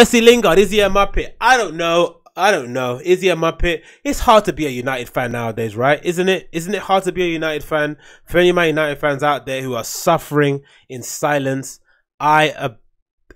Jesse Lingard, is he a Muppet? I don't know. I don't know. Is he a Muppet? It's hard to be a United fan nowadays, right? Isn't it? Isn't it hard to be a United fan? For any United fans out there who are suffering in silence, I, uh,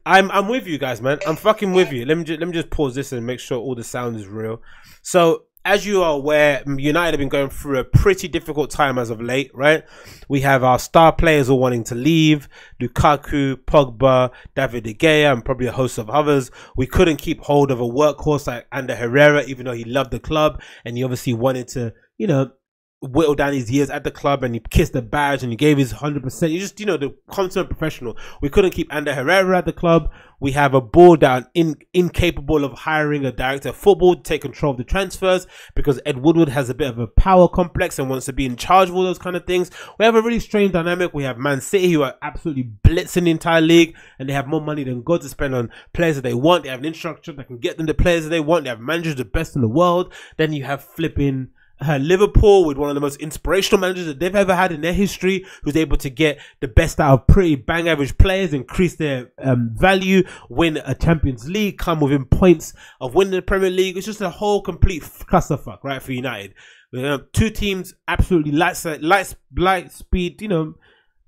I'm, I'm with you guys, man. I'm fucking with you. Let me let me just pause this and make sure all the sound is real. So as you are aware, United have been going through a pretty difficult time as of late, right? We have our star players all wanting to leave Lukaku, Pogba, David De Gea, and probably a host of others. We couldn't keep hold of a workhorse like Ander Herrera, even though he loved the club and he obviously wanted to, you know, whittled down his years at the club and he kissed the badge and he gave his 100%. You just, you know, the consummate professional. We couldn't keep Ander Herrera at the club. We have a board that in, incapable of hiring a director of football to take control of the transfers because Ed Woodward has a bit of a power complex and wants to be in charge of all those kind of things. We have a really strange dynamic. We have Man City who are absolutely blitzing the entire league and they have more money than God to spend on players that they want. They have an infrastructure that can get them the players that they want. They have managers the best in the world. Then you have flipping uh, Liverpool with one of the most inspirational managers that they've ever had in their history, who's able to get the best out of pretty bang average players, increase their um, value, win a Champions League, come within points of winning the Premier League. It's just a whole complete clusterfuck, right, for United. You know, two teams absolutely light, light, light speed, you know,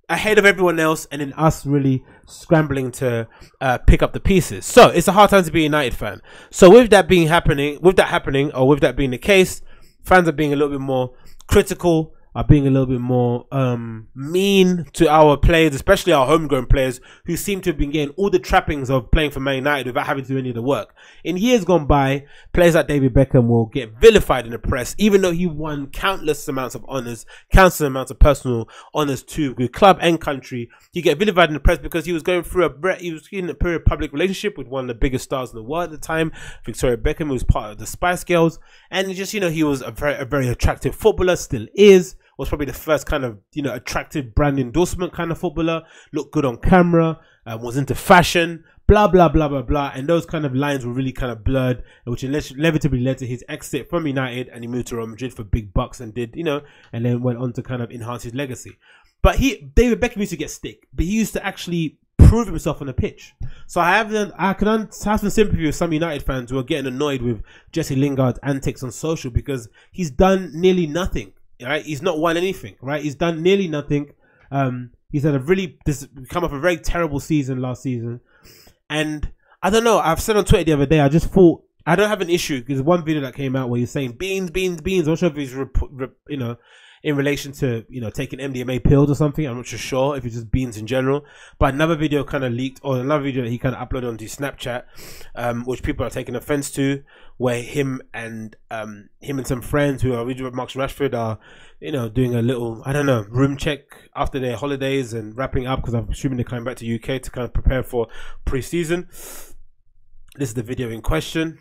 ahead of everyone else, and then us really scrambling to uh, pick up the pieces. So it's a hard time to be a United fan. So with that being happening, with that happening, or with that being the case, fans are being a little bit more critical are being a little bit more um, mean to our players, especially our homegrown players, who seem to have been getting all the trappings of playing for Man United without having to do any of the work. In years gone by, players like David Beckham will get vilified in the press, even though he won countless amounts of honours, countless amounts of personal honours too, with club and country. He get vilified in the press because he was going through a he was in a period of public relationship with one of the biggest stars in the world at the time, Victoria Beckham, who was part of the Spice Girls, and just you know he was a very a very attractive footballer, still is was probably the first kind of you know attractive brand endorsement kind of footballer. Looked good on camera, um, was into fashion, blah blah blah blah blah. And those kind of lines were really kind of blurred, which inevitably led to his exit from United, and he moved to Real Madrid for big bucks and did you know, and then went on to kind of enhance his legacy. But he, David Beckham used to get stick, but he used to actually prove himself on the pitch. So I have I can have some sympathy with some United fans who are getting annoyed with Jesse Lingard's antics on social because he's done nearly nothing right? He's not won anything, right? He's done nearly nothing. Um, he's had a really this come off a very terrible season last season, and I don't know. I've said on Twitter the other day. I just thought I don't have an issue because one video that came out where he's saying beans, beans, beans. I'm not sure if he's you know in relation to you know taking MDMA pills or something. I'm not sure if it's just beans in general. But another video kind of leaked, or another video that he kind of uploaded onto Snapchat, um, which people are taking offense to, where him and um, him and some friends who are with Marcus Rashford are you know doing a little I don't know room check after their holidays and wrapping up because I'm assuming they're coming back to UK to kind of prepare for pre-season. This is the video in question.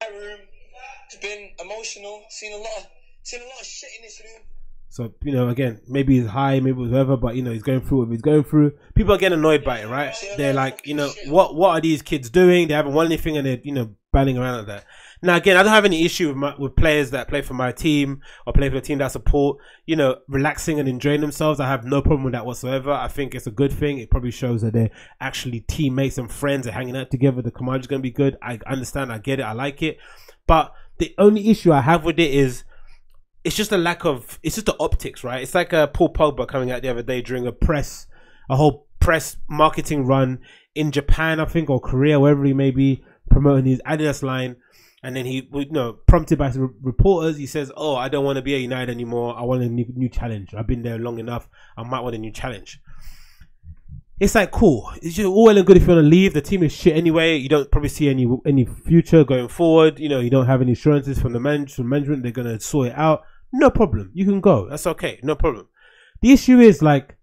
It's been emotional. Seen a lot of seen a lot of shit in this room. So you know, again, maybe he's high, maybe whatever, but you know, he's going through what he's going through. People are getting annoyed by it, right? They're like, you know, what what are these kids doing? They haven't won anything, and they're you know banning around like that. Now, again, I don't have any issue with my, with players that play for my team or play for the team that I support. You know, relaxing and enjoying themselves. I have no problem with that whatsoever. I think it's a good thing. It probably shows that they're actually teammates and friends. They're hanging out together. The camaraderie is going to be good. I understand. I get it. I like it. But the only issue I have with it is it's just a lack of it's just the optics, right? It's like a uh, Paul Pogba coming out the other day during a press, a whole press marketing run in Japan, I think, or Korea, wherever he may be, promoting his Adidas line. And then he, you know, prompted by reporters, he says, "Oh, I don't want to be a United anymore. I want a new, new challenge. I've been there long enough. I might want a new challenge." It's like cool. It's just all well and good if you want to leave. The team is shit anyway. You don't probably see any any future going forward. You know, you don't have any assurances from the from management. They're gonna sort it out. No problem. You can go. That's okay. No problem. The issue is like,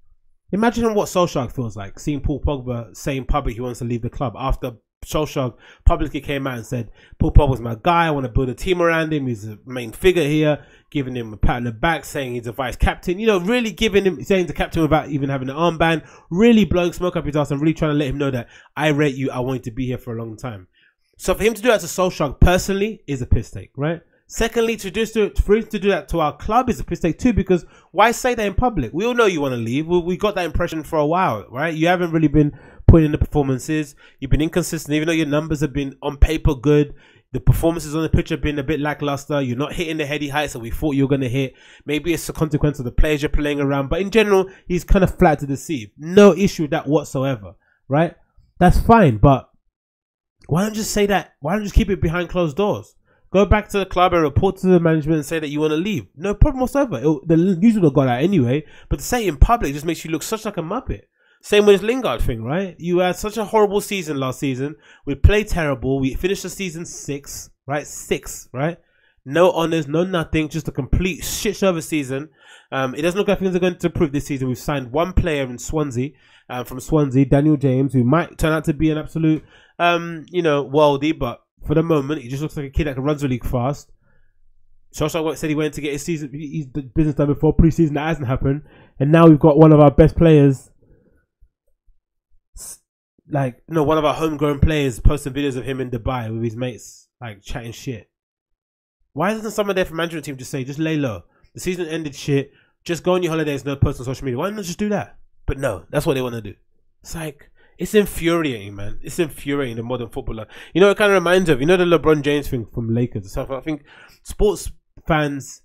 imagine what Solskjaer feels like seeing Paul Pogba saying public he wants to leave the club after Solskjaer publicly came out and said Paul Pogba's my guy. I want to build a team around him. He's the main figure here. Giving him a pat on the back, saying he's a vice captain. You know, really giving him saying the captain without even having an armband. Really blowing smoke up his ass and really trying to let him know that I rate you. I want you to be here for a long time. So for him to do that to Solskjaer personally is a piss take, right? Secondly, to do for him to do that to our club is a mistake too, because why say that in public? We all know you want to leave. We, we got that impression for a while, right? You haven't really been putting in the performances. You've been inconsistent, even though your numbers have been on paper good. The performances on the pitch have been a bit lackluster. You're not hitting the heady heights that we thought you were going to hit. Maybe it's a consequence of the players you're playing around, but in general, he's kind of flat to deceive. No issue with that whatsoever, right? That's fine, but why don't you say that? Why don't you keep it behind closed doors? Go back to the club and report to the management and say that you want to leave. No problem whatsoever. It, the news would have got out anyway, but to say it in public just makes you look such like a muppet. Same with Lingard thing, right? You had such a horrible season last season. We played terrible. We finished the season six, right? Six, right? No honors, no nothing, just a complete shit show of a season. Um, it doesn't look like things are going to improve this season. We've signed one player in Swansea, uh, from Swansea, Daniel James, who might turn out to be an absolute, um, you know, worldie, but for the moment, he just looks like a kid that runs league fast. Solskjaer said he went to get his season, his business done before preseason. That hasn't happened, and now we've got one of our best players like no one of our homegrown players posting videos of him in Dubai with his mates, like chatting shit. Why doesn't someone there from management team just say, just lay low? The season ended shit. Just go on your holidays, no post on social media. Why not just do that? But no, that's what they want to do. It's like it's infuriating, man. It's infuriating the modern footballer. You know, it kind of reminds of you know the LeBron James thing from Lakers stuff. I think sports fans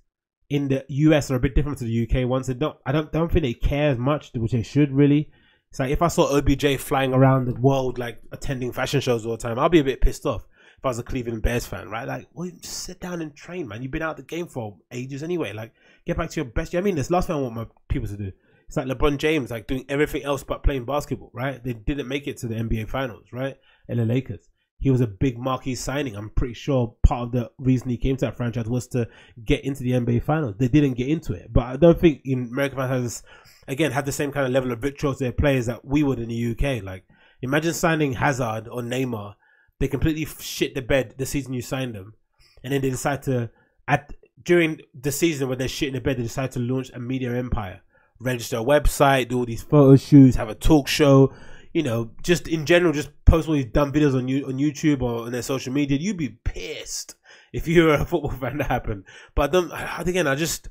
in the US are a bit different to the UK ones. They don't, I don't, don't think they care as much, which they should really. It's like if I saw OBJ flying around the world like attending fashion shows all the time, I'll be a bit pissed off if I was a Cleveland Bears fan, right? Like, well, just sit down and train, man. You've been out of the game for ages anyway. Like, get back to your best. You know I mean, this last thing I want my people to do. It's like LeBron James, like doing everything else but playing basketball, right? They didn't make it to the NBA Finals, right? And the Lakers. He was a big marquee signing. I'm pretty sure part of the reason he came to that franchise was to get into the NBA Finals. They didn't get into it, but I don't think American fans has again have the same kind of level of vitriol to their players that we would in the UK. Like imagine signing Hazard or Neymar, they completely shit the bed the season you signed them, and then they decide to at during the season when they're shit in the bed, they decide to launch a media empire, register a website, do all these photo shoots, have a talk show. You know, just in general, just post all these dumb videos on you on YouTube or on their social media. You'd be pissed if you were a football fan that happened. But I don't. Again, I just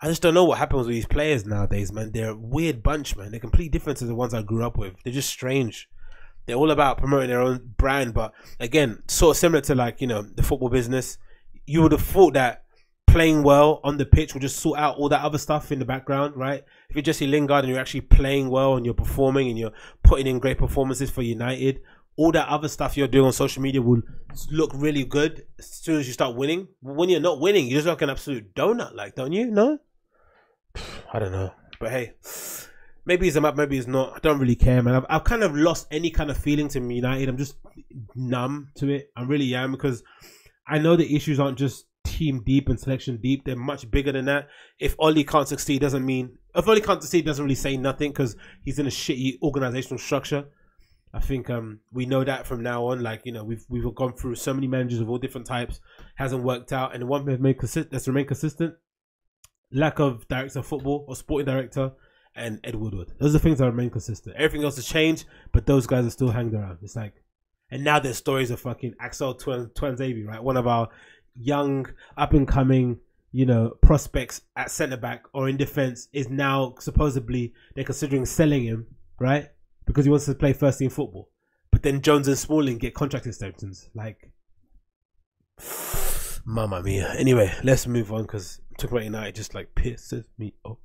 I just don't know what happens with these players nowadays, man. They're a weird bunch, man. They're completely different to the ones I grew up with. They're just strange. They're all about promoting their own brand, but again, sort of similar to like you know the football business. You would have thought that playing well on the pitch will just sort out all that other stuff in the background, right? If you're Jesse Lingard and you're actually playing well and you're performing and you're putting in great performances for United, all that other stuff you're doing on social media will look really good as soon as you start winning. When you're not winning, you just look an absolute donut, like, don't you? No. I don't know, but hey, maybe he's a map, maybe he's not. I don't really care, man. I've, I've kind of lost any kind of feeling to United. I'm just numb to it. I really am because I know the issues aren't just team deep and selection deep. They're much bigger than that. If Ole can't succeed, doesn't mean if Ole can't succeed doesn't really say nothing because he's in a shitty organizational structure. I think um, we know that from now on. Like you know, we've we've gone through so many managers of all different types, hasn't worked out, and the one made consist- that's remained consistent lack of director of football or sporting director, and Ed Woodward. Those are the things that remain consistent. Everything else has changed, but those guys are still hanging around. It's like, and now there's stories of fucking Axel Tuanzebe, right? One of our young, up and coming, you know, prospects at centre back or in defence is now supposedly they're considering selling him, right? Because he wants to play first team football. But then Jones and Smalling get contract extensions. Like, Mamma mia. Anyway, let's move on because talking about United just like pisses me off.